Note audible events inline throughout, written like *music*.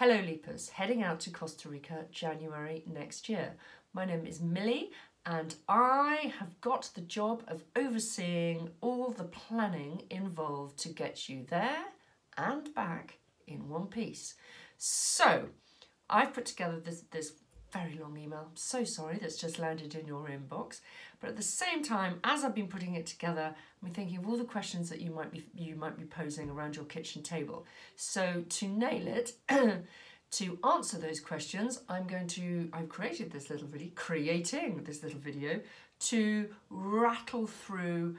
Hello Leapers, heading out to Costa Rica January next year. My name is Millie and I have got the job of overseeing all the planning involved to get you there and back in one piece. So, I've put together this, this very long email. I'm so sorry that's just landed in your inbox. But at the same time, as I've been putting it together, I'm thinking of all the questions that you might be you might be posing around your kitchen table. So to nail it, *clears throat* to answer those questions, I'm going to I've created this little video, creating this little video to rattle through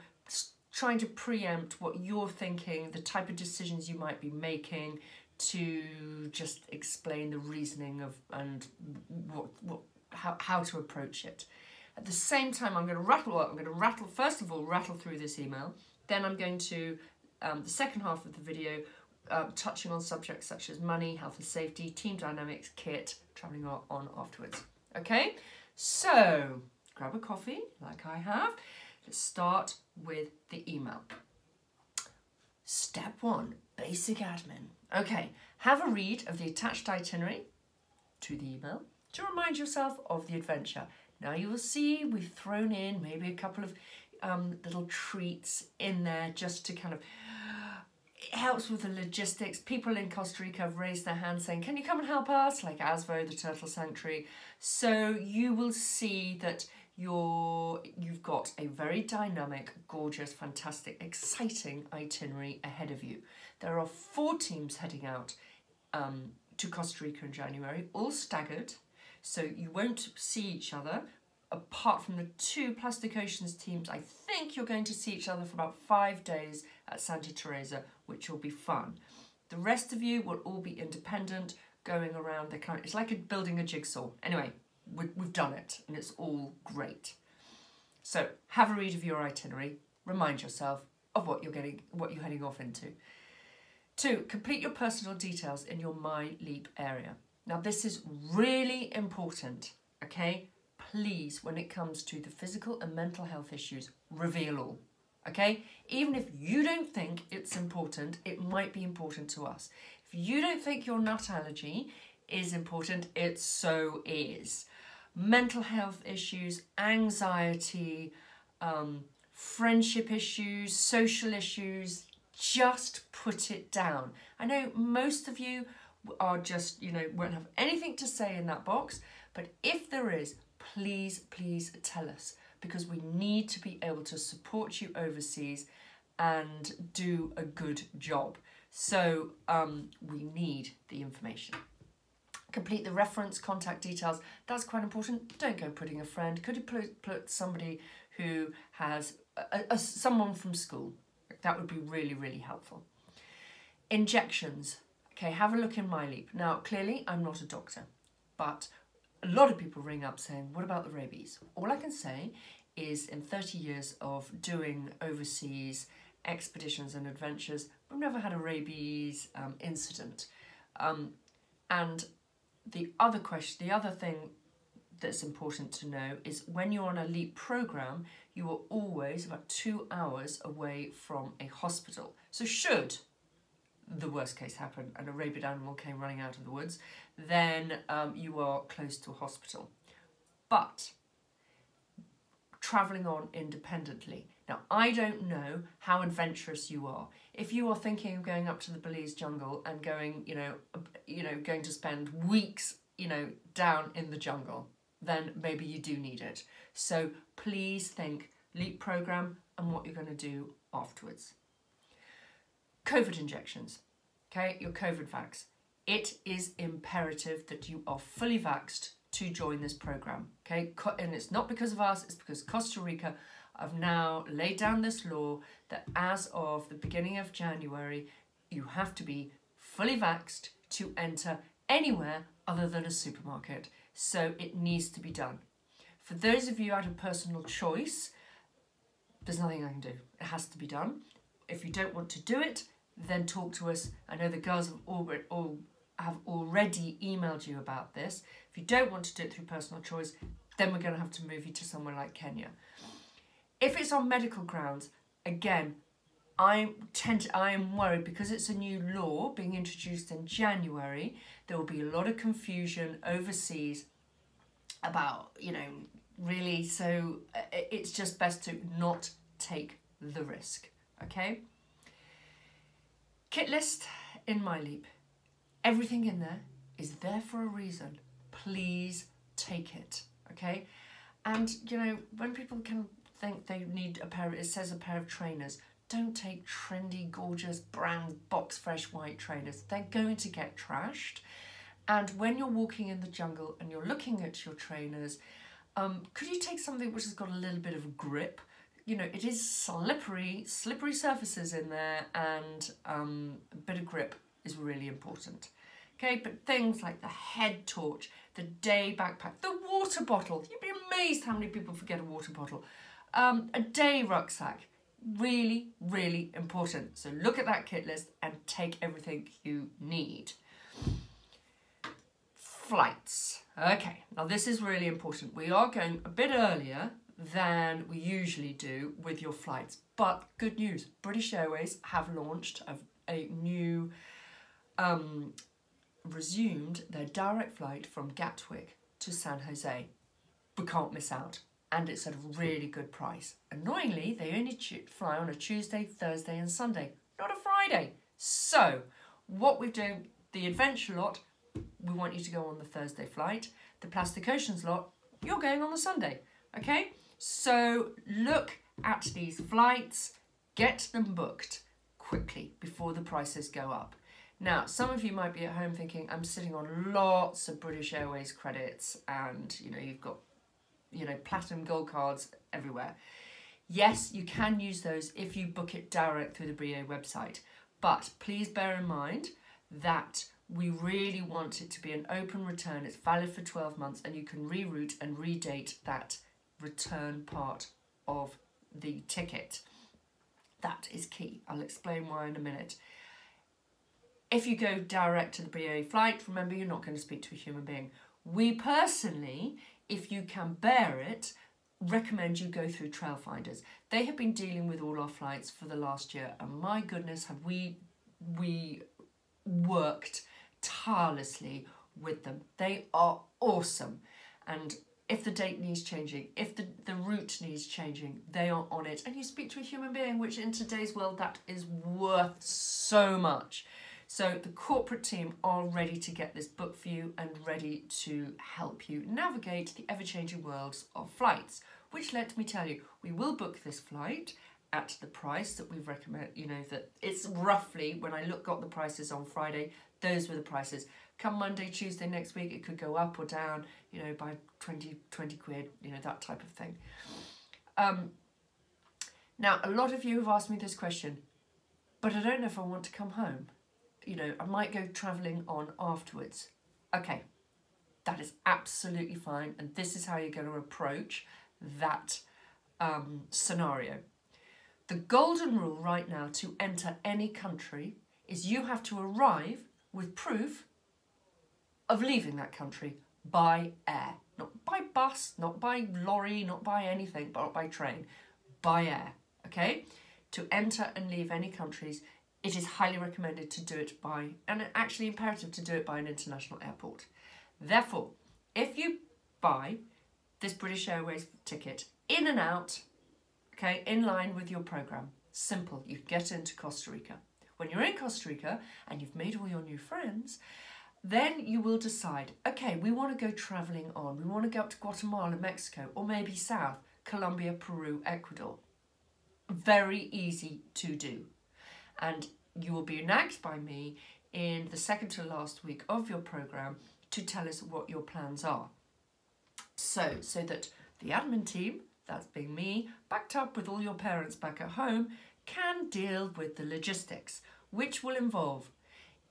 trying to preempt what you're thinking, the type of decisions you might be making, to just explain the reasoning of and what, what how, how to approach it. At the same time, I'm going to rattle. I'm going to rattle first of all rattle through this email. Then I'm going to um, the second half of the video uh, touching on subjects such as money, health and safety, team dynamics, kit, traveling on afterwards. Okay, so grab a coffee like I have. Let's start with the email. Step one, basic admin. Okay, have a read of the attached itinerary to the email to remind yourself of the adventure. Now you will see we've thrown in maybe a couple of um, little treats in there just to kind of it helps with the logistics. People in Costa Rica have raised their hand saying, can you come and help us? Like Asvo, the Turtle Sanctuary. So you will see that you're, you've got a very dynamic, gorgeous, fantastic, exciting itinerary ahead of you. There are four teams heading out um, to Costa Rica in January, all staggered. So you won't see each other. Apart from the two Plastic Oceans teams, I think you're going to see each other for about five days at Santa Teresa, which will be fun. The rest of you will all be independent, going around the country. It's like building a jigsaw. Anyway, we've done it and it's all great. So have a read of your itinerary, remind yourself of what you're getting, what you're heading off into. Two, complete your personal details in your My Leap area. Now this is really important, okay? Please, when it comes to the physical and mental health issues, reveal all, okay? Even if you don't think it's important, it might be important to us. If you don't think your nut allergy is important, it so is. Mental health issues, anxiety, um, friendship issues, social issues, just put it down. I know most of you are just, you know, won't have anything to say in that box, but if there is, please, please tell us because we need to be able to support you overseas and do a good job. So um, we need the information. Complete the reference, contact details. That's quite important. Don't go putting a friend. Could you put, put somebody who has a, a, someone from school that would be really, really helpful. Injections. Okay, have a look in MyLeap. Now, clearly, I'm not a doctor, but a lot of people ring up saying, what about the rabies? All I can say is in 30 years of doing overseas expeditions and adventures, we've never had a rabies um, incident. Um, and the other question, the other thing that's important to know is when you're on a LEAP program, you are always about two hours away from a hospital. So should the worst case happen and a rabid animal came running out of the woods, then um, you are close to a hospital. But travelling on independently. Now, I don't know how adventurous you are. If you are thinking of going up to the Belize jungle and going, you know, you know, going to spend weeks, you know, down in the jungle, then maybe you do need it. So please think LEAP program and what you're going to do afterwards. COVID injections, okay, your COVID vax. It is imperative that you are fully vaxxed to join this program, okay? And it's not because of us, it's because Costa Rica have now laid down this law that as of the beginning of January, you have to be fully vaxxed to enter anywhere other than a supermarket. So it needs to be done. For those of you out of personal choice, there's nothing I can do. It has to be done. If you don't want to do it, then talk to us. I know the girls have, already, all, have already emailed you about this. If you don't want to do it through personal choice, then we're going to have to move you to somewhere like Kenya. If it's on medical grounds, again, I tend to, I am worried because it's a new law being introduced in January. There will be a lot of confusion overseas about you know really. So uh, it's just best to not take the risk. Okay. Kit list in MyLeap. Everything in there is there for a reason. Please take it. Okay. And you know when people can think they need a pair. It says a pair of trainers don't take trendy, gorgeous, brand, box fresh white trainers. They're going to get trashed. And when you're walking in the jungle and you're looking at your trainers, um, could you take something which has got a little bit of grip? You know, it is slippery, slippery surfaces in there, and um, a bit of grip is really important. Okay, but things like the head torch, the day backpack, the water bottle. You'd be amazed how many people forget a water bottle. Um, a day rucksack really, really important. So look at that kit list and take everything you need. Flights. Okay, now this is really important. We are going a bit earlier than we usually do with your flights. But good news, British Airways have launched a, a new, um, resumed their direct flight from Gatwick to San Jose. We can't miss out and it's at a really good price. Annoyingly, they only fly on a Tuesday, Thursday, and Sunday, not a Friday. So, what we're doing, the adventure lot, we want you to go on the Thursday flight. The Plastic Oceans lot, you're going on the Sunday. Okay? So, look at these flights, get them booked quickly before the prices go up. Now, some of you might be at home thinking, I'm sitting on lots of British Airways credits and, you know, you've got you know, platinum gold cards everywhere. Yes, you can use those if you book it direct through the BA website, but please bear in mind that we really want it to be an open return. It's valid for 12 months and you can reroute and redate that return part of the ticket. That is key. I'll explain why in a minute. If you go direct to the BA flight, remember you're not going to speak to a human being. We personally, if you can bear it, recommend you go through Trailfinders. They have been dealing with all our flights for the last year, and my goodness, have we we worked tirelessly with them. They are awesome, and if the date needs changing, if the, the route needs changing, they are on it. And you speak to a human being, which in today's world, that is worth so much. So the corporate team are ready to get this book for you and ready to help you navigate the ever-changing worlds of flights, which let me tell you, we will book this flight at the price that we've recommended, you know, that it's roughly, when I look got the prices on Friday, those were the prices. Come Monday, Tuesday next week, it could go up or down, you know, by 20, 20 quid, you know, that type of thing. Um, now, a lot of you have asked me this question, but I don't know if I want to come home you know, I might go travelling on afterwards. Okay, that is absolutely fine. And this is how you're going to approach that um, scenario. The golden rule right now to enter any country is you have to arrive with proof of leaving that country by air. Not by bus, not by lorry, not by anything, but by train. By air, okay? To enter and leave any countries, it is highly recommended to do it by, and actually imperative to do it by an international airport. Therefore, if you buy this British Airways ticket in and out, okay, in line with your program, simple, you get into Costa Rica. When you're in Costa Rica and you've made all your new friends, then you will decide, okay, we want to go traveling on. We want to go up to Guatemala, Mexico, or maybe south, Colombia, Peru, Ecuador. Very easy to do and you will be nagged by me in the second to last week of your program to tell us what your plans are. So, so that the admin team, that's being me, backed up with all your parents back at home, can deal with the logistics, which will involve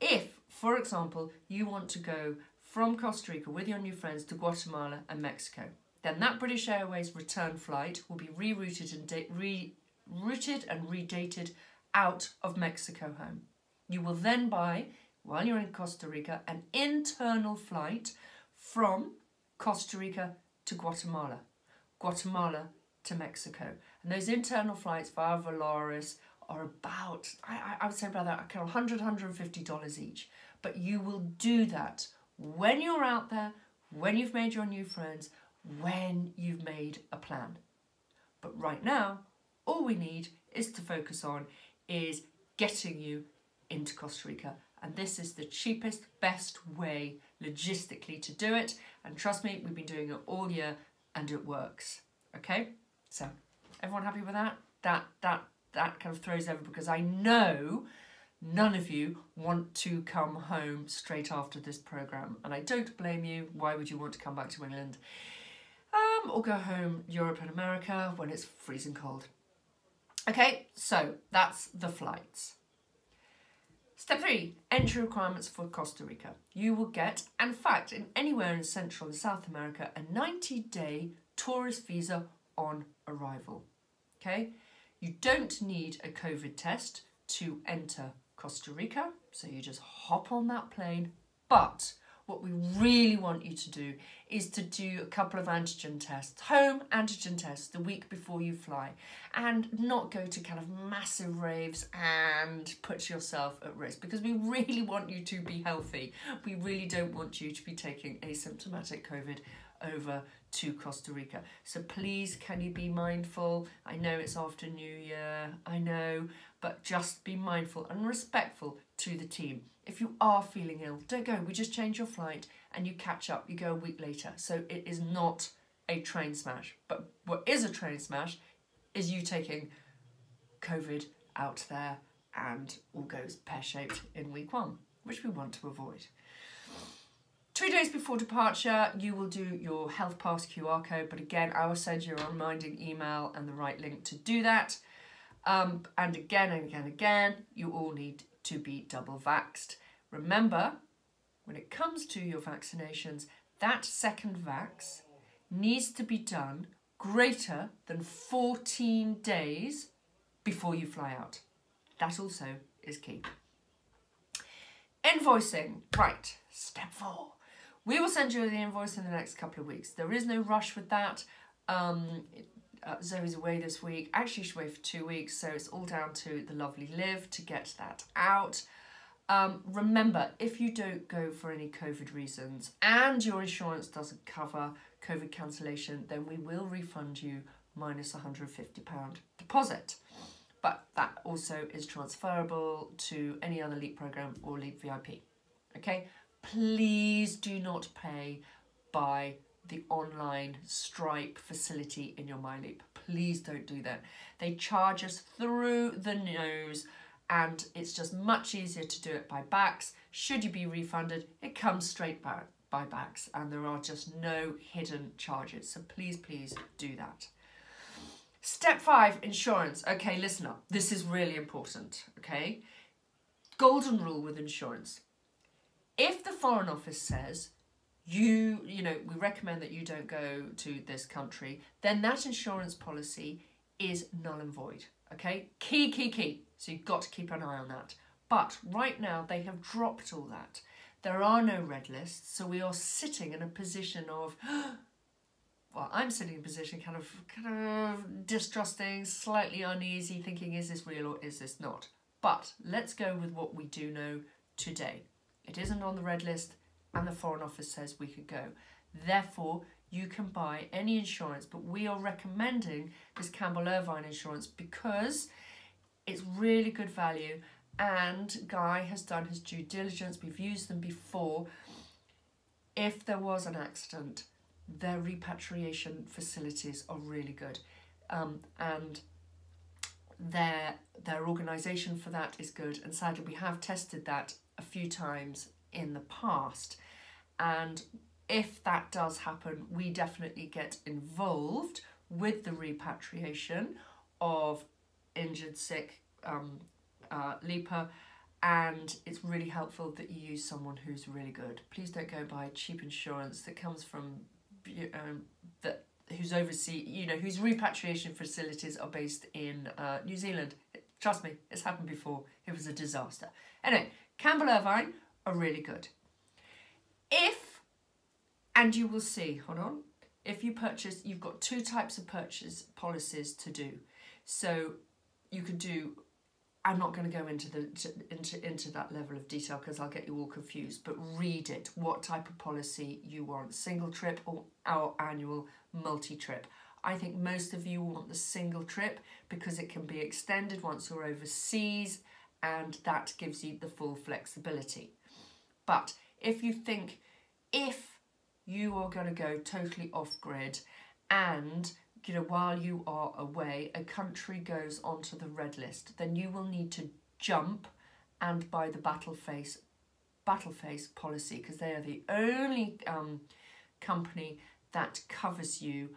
if, for example, you want to go from Costa Rica with your new friends to Guatemala and Mexico, then that British Airways return flight will be rerouted and rerouted and redated out of Mexico home. You will then buy, while you're in Costa Rica, an internal flight from Costa Rica to Guatemala, Guatemala to Mexico. And those internal flights via Volaris are about, I, I would say about that, kind of $100, $150 each. But you will do that when you're out there, when you've made your new friends, when you've made a plan. But right now, all we need is to focus on is getting you into Costa Rica. And this is the cheapest, best way logistically to do it. And trust me, we've been doing it all year and it works. Okay? So, everyone happy with that? That that that kind of throws over because I know none of you want to come home straight after this program, and I don't blame you. Why would you want to come back to England? Um, or go home Europe and America when it's freezing cold. Okay, so that's the flights. Step three, entry requirements for Costa Rica. You will get, in fact, in anywhere in Central and South America, a 90 day tourist visa on arrival. Okay, you don't need a COVID test to enter Costa Rica, so you just hop on that plane. But what we really want you to do is to do a couple of antigen tests, home antigen tests the week before you fly, and not go to kind of massive raves and put yourself at risk because we really want you to be healthy. We really don't want you to be taking asymptomatic COVID over to Costa Rica. So please, can you be mindful? I know it's after New Year, I know, but just be mindful and respectful to the team. If you are feeling ill, don't go. We just change your flight and you catch up. You go a week later. So it is not a train smash. But what is a train smash is you taking COVID out there and all goes pear shaped in week one, which we want to avoid. Two days before departure, you will do your Health Pass QR code, but again, I will send you a reminding email and the right link to do that. Um, and again and again and again, you all need to be double vaxxed. Remember, when it comes to your vaccinations, that second vax needs to be done greater than 14 days before you fly out. That also is key. Invoicing. Right, step four. We will send you the invoice in the next couple of weeks. There is no rush with that. Um, uh, Zoe's away this week. Actually, she's away for two weeks, so it's all down to the lovely Liv to get that out. Um, remember, if you don't go for any COVID reasons and your insurance doesn't cover COVID cancellation, then we will refund you minus £150 deposit. But that also is transferable to any other LEAP program or LEAP VIP. Okay, please do not pay by the online Stripe facility in your MyLeap. Please don't do that. They charge us through the nose and it's just much easier to do it by BACS. Should you be refunded, it comes straight back by BACS and there are just no hidden charges. So please, please do that. Step five, insurance. Okay, listen up. This is really important, okay? Golden rule with insurance. If the Foreign Office says you, you know, we recommend that you don't go to this country, then that insurance policy is null and void. Okay, key, key, key. So you've got to keep an eye on that. But right now they have dropped all that. There are no red lists, so we are sitting in a position of, *gasps* well, I'm sitting in a position kind of, kind of distrusting, slightly uneasy, thinking, is this real or is this not? But let's go with what we do know today. It isn't on the red list and the Foreign Office says we could go. Therefore, you can buy any insurance, but we are recommending this Campbell Irvine insurance because it's really good value and Guy has done his due diligence. We've used them before. If there was an accident, their repatriation facilities are really good. Um, and their their organisation for that is good. And sadly, we have tested that a few times in the past. And if that does happen, we definitely get involved with the repatriation of injured, sick um, uh, leaper, and it's really helpful that you use someone who's really good. Please don't go buy cheap insurance that comes from um, that whose oversee you know whose repatriation facilities are based in uh, New Zealand. Trust me, it's happened before. It was a disaster. Anyway, Campbell Irvine are really good. If, and you will see, hold on, if you purchase, you've got two types of purchase policies to do. So you could do I'm not going to go into the to, into into that level of detail because I'll get you all confused. But read it. What type of policy you want? Single trip or our annual multi trip? I think most of you want the single trip because it can be extended once you're overseas, and that gives you the full flexibility. But if you think if you are going to go totally off grid and you know, while you are away, a country goes onto the red list, then you will need to jump and buy the Battleface, battle face policy because they are the only um, company that covers you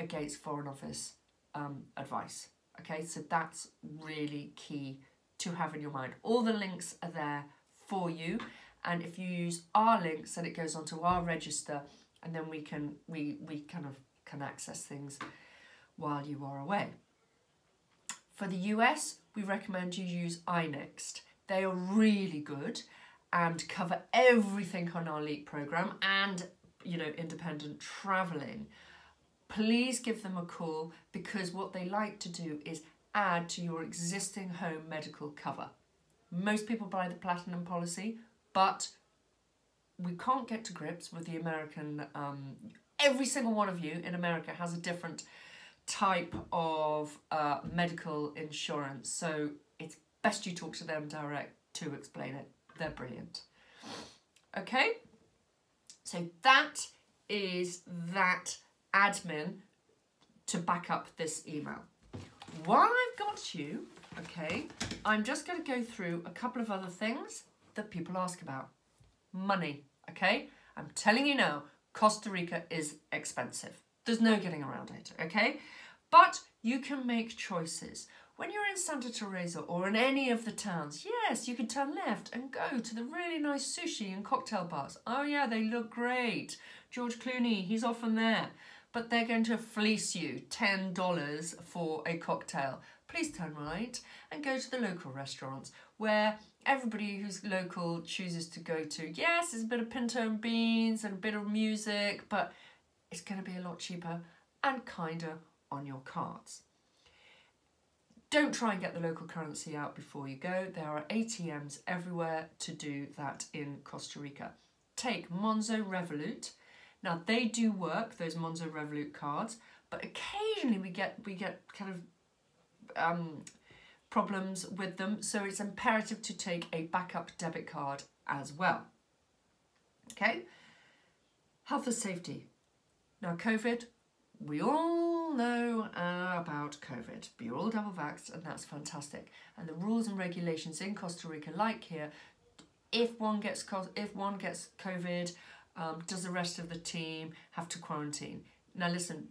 against Foreign Office um, advice. Okay, so that's really key to have in your mind. All the links are there for you, and if you use our links, then it goes onto our register, and then we can we we kind of can access things while you are away. For the US, we recommend you use iNext. They are really good and cover everything on our LEAP program and you know independent traveling. Please give them a call because what they like to do is add to your existing home medical cover. Most people buy the platinum policy, but we can't get to grips with the American. Um, every single one of you in America has a different type of uh, medical insurance. So it's best you talk to them direct to explain it. They're brilliant. Okay, so that is that admin to back up this email. While I've got you, okay, I'm just going to go through a couple of other things that people ask about. Money, okay? I'm telling you now, Costa Rica is expensive. There's no getting around it, okay? But you can make choices. When you're in Santa Teresa or in any of the towns, yes, you can turn left and go to the really nice sushi and cocktail bars. Oh yeah, they look great. George Clooney, he's often there. But they're going to fleece you $10 for a cocktail. Please turn right and go to the local restaurants where everybody who's local chooses to go to. Yes, there's a bit of pinto and beans and a bit of music, but it's going to be a lot cheaper and kinder on your cards. Don't try and get the local currency out before you go. There are ATMs everywhere to do that in Costa Rica. Take Monzo Revolut. Now they do work, those Monzo Revolut cards, but occasionally we get we get kind of um, problems with them, so it's imperative to take a backup debit card as well. Okay, health and safety. Now, COVID, we all know uh, about COVID. You're all double vaxxed, and that's fantastic. And the rules and regulations in Costa Rica, like here, if one gets if one gets COVID, um, does the rest of the team have to quarantine? Now, listen.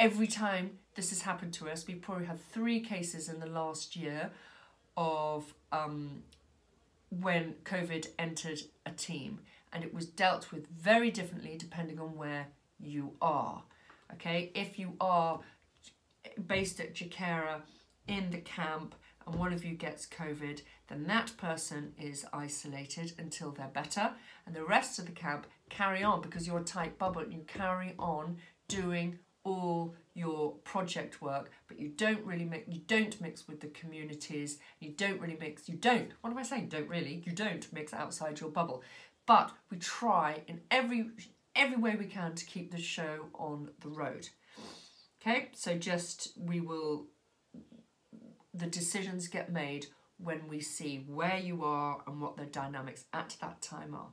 Every time this has happened to us, we probably had three cases in the last year of um, when COVID entered a team, and it was dealt with very differently depending on where you are. Okay, if you are based at Jacaré in the camp and one of you gets COVID, then that person is isolated until they're better, and the rest of the camp carry on because you're a tight bubble and you carry on doing all your project work but you don't really mix you don't mix with the communities you don't really mix you don't what am i saying don't really you don't mix outside your bubble but we try in every every way we can to keep the show on the road. Okay, so just we will, the decisions get made when we see where you are and what the dynamics at that time are.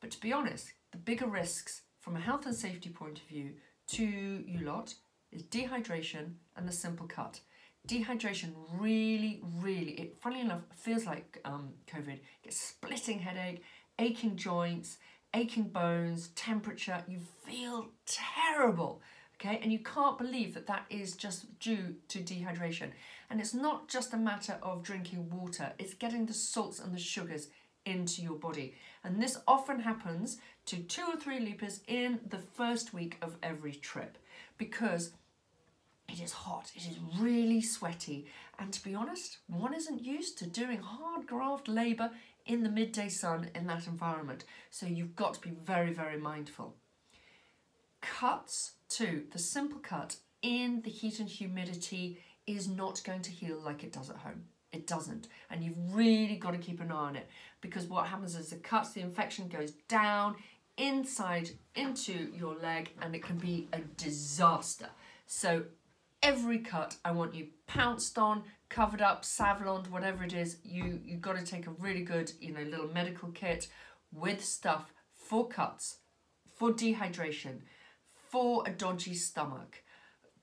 But to be honest, the bigger risks from a health and safety point of view to you lot is dehydration and the simple cut. Dehydration really, really, it funnily enough feels like um, COVID. Gets splitting headache, aching joints, aching bones, temperature, you feel terrible. Okay, and you can't believe that that is just due to dehydration. And it's not just a matter of drinking water, it's getting the salts and the sugars into your body. And this often happens to two or three leapers in the first week of every trip because it is hot, it is really sweaty, and to be honest, one isn't used to doing hard graft labour in the midday sun in that environment. So you've got to be very, very mindful. Cuts too, the simple cut in the heat and humidity is not going to heal like it does at home. It doesn't. And you've really got to keep an eye on it because what happens is it cuts, the infection goes down inside into your leg and it can be a disaster. So every cut I want you pounced on, covered up, Savlon, whatever it is, you, you've got to take a really good, you know, little medical kit with stuff for cuts, for dehydration, for a dodgy stomach,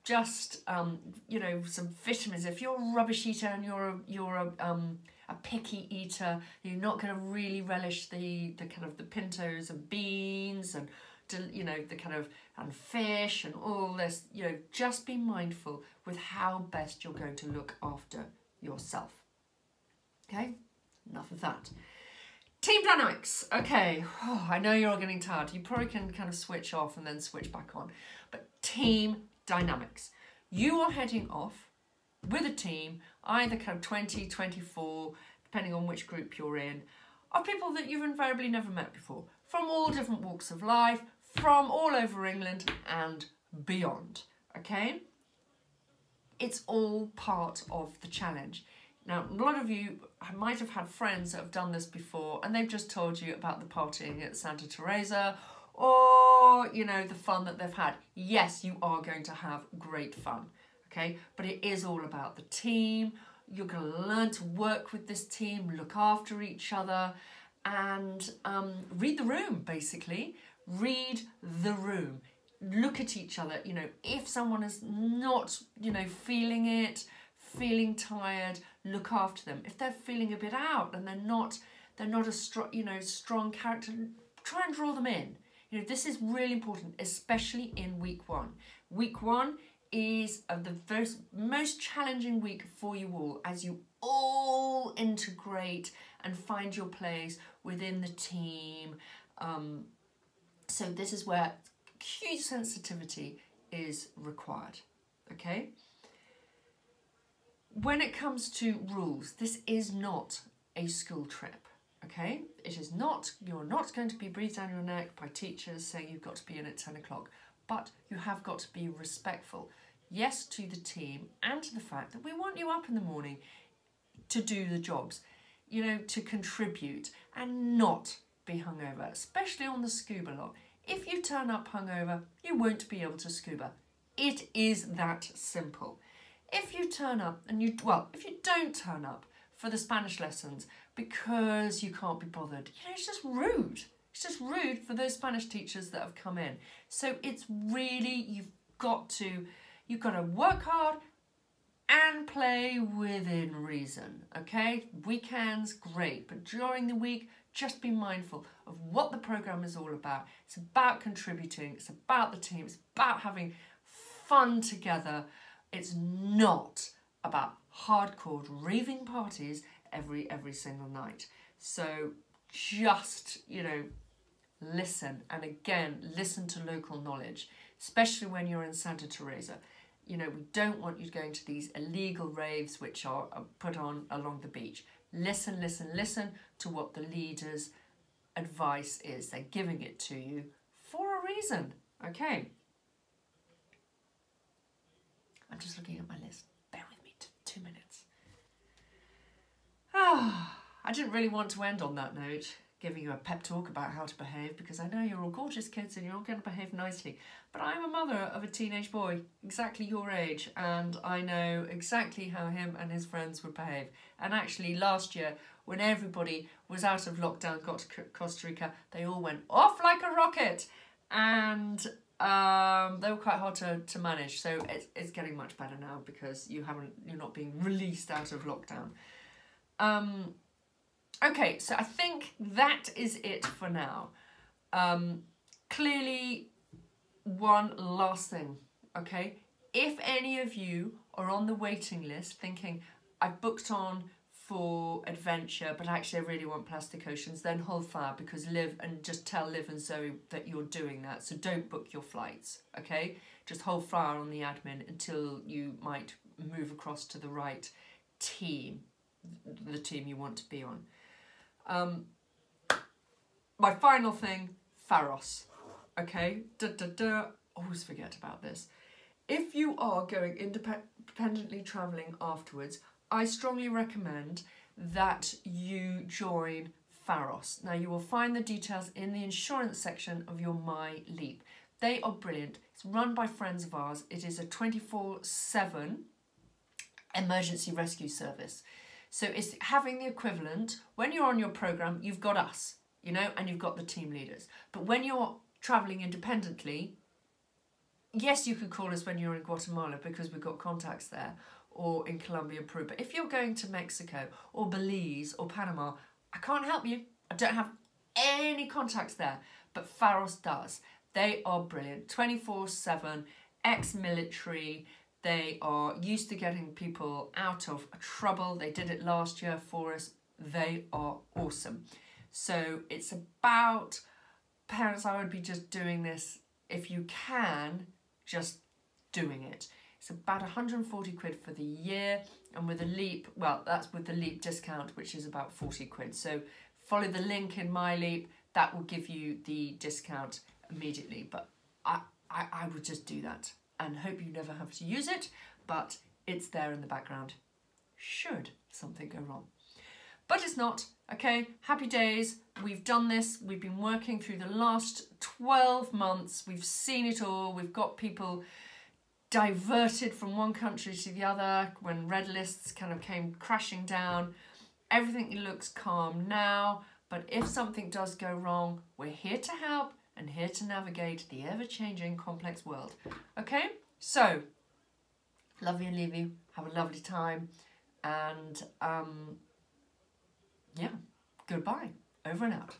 just um, you know some vitamins. If you're a rubbish eater and you're a, you're a, um, a picky eater, you're not going to really relish the the kind of the pintos and beans and you know the kind of and fish and all this. You know, just be mindful with how best you're going to look after yourself. Okay, enough of that. Team dynamics. Okay, oh, *sighs* I know you're all getting tired. You probably can kind of switch off and then switch back on. But team dynamics. You are heading off with a team, either kind of 20, 24, depending on which group you're in, of people that you've invariably never met before, from all different walks of life, from all over England and beyond, okay? It's all part of the challenge. Now, a lot of you might have had friends that have done this before and they've just told you about the partying at Santa Teresa or, you know, the fun that they've had. Yes, you are going to have great fun, okay? But it is all about the team. You're going to learn to work with this team, look after each other, and um, read the room, basically. Read the room. Look at each other. You know, if someone is not, you know, feeling it, feeling tired, look after them. If they're feeling a bit out and they're not, they're not a strong, you know, strong character, try and draw them in. You know, this is really important, especially in week one. Week one is of the first, most challenging week for you all as you all integrate and find your place within the team. Um, so this is where huge sensitivity is required, okay? When it comes to rules, this is not a school trip okay? It is not, you're not going to be breathed down your neck by teachers saying you've got to be in at 10 o'clock, but you have got to be respectful. Yes, to the team and to the fact that we want you up in the morning to do the jobs, you know, to contribute and not be hungover, especially on the scuba lot. If you turn up hungover, you won't be able to scuba. It is that simple. If you turn up and you, well, if you don't turn up for the Spanish lessons because you can't be bothered. You know, it's just rude. It's just rude for those Spanish teachers that have come in. So it's really, you've got to, you've got to work hard and play within reason, okay? Weekends, great, but during the week, just be mindful of what the program is all about. It's about contributing, it's about the team, it's about having fun together. It's not about hardcore raving parties every every single night. So just, you know, listen and again, listen to local knowledge, especially when you're in Santa Teresa. You know, we don't want you going to these illegal raves which are uh, put on along the beach. Listen, listen, listen to what the leaders' advice is. They're giving it to you for a reason. Okay. I'm just looking at my list. Two minutes. Ah, I didn't really want to end on that note, giving you a pep talk about how to behave, because I know you're all gorgeous kids and you're all going to behave nicely. But I'm a mother of a teenage boy, exactly your age, and I know exactly how him and his friends would behave. And actually, last year, when everybody was out of lockdown, got to Costa Rica, they all went off like a rocket. And um, they were quite hard to, to manage, so it's, it's getting much better now because you haven't you're not being released out of lockdown. Um, okay, so I think that is it for now. Um, clearly, one last thing, okay? If any of you are on the waiting list thinking, I've booked on for adventure, but actually I really want plastic oceans, then hold fire because live and just tell Liv and Zoe that you're doing that. So don't book your flights, okay? Just hold fire on the admin until you might move across to the right team the team you want to be on. Um, my final thing, Pharos. Okay, da, da, da. always forget about this. If you are going independently travelling afterwards, I strongly recommend that you join Pharos. Now you will find the details in the insurance section of your My Leap. They are brilliant. It's run by friends of ours. It is a 24-7 emergency rescue service. So it's having the equivalent, when you're on your program, you've got us, you know, and you've got the team leaders. But when you're traveling independently, yes, you could call us when you're in Guatemala because we've got contacts there or in Colombia, Peru. But if you're going to Mexico or Belize or Panama, I can't help you. I don't have any contacts there, but Pharos does. They are brilliant, 24 7, ex military. They are used to getting people out of trouble. They did it last year for us. They are awesome. So it's about parents, I would be just doing this if you can, just doing it. It's about 140 quid for the year, and with a leap, well, that's with the leap discount, which is about 40 quid. So follow the link in my leap, that will give you the discount immediately. But I, I, I would just do that and hope you never have to use it, but it's there in the background. Should something go wrong. But it's not, okay? Happy days. We've done this. We've been working through the last 12 months. We've seen it all. We've got people diverted from one country to the other when red lists kind of came crashing down. Everything looks calm now, but if something does go wrong, we're here to help and here to navigate the ever-changing complex world. Okay, so love you and leave you. Have a lovely time and um, yeah, goodbye. Over and out.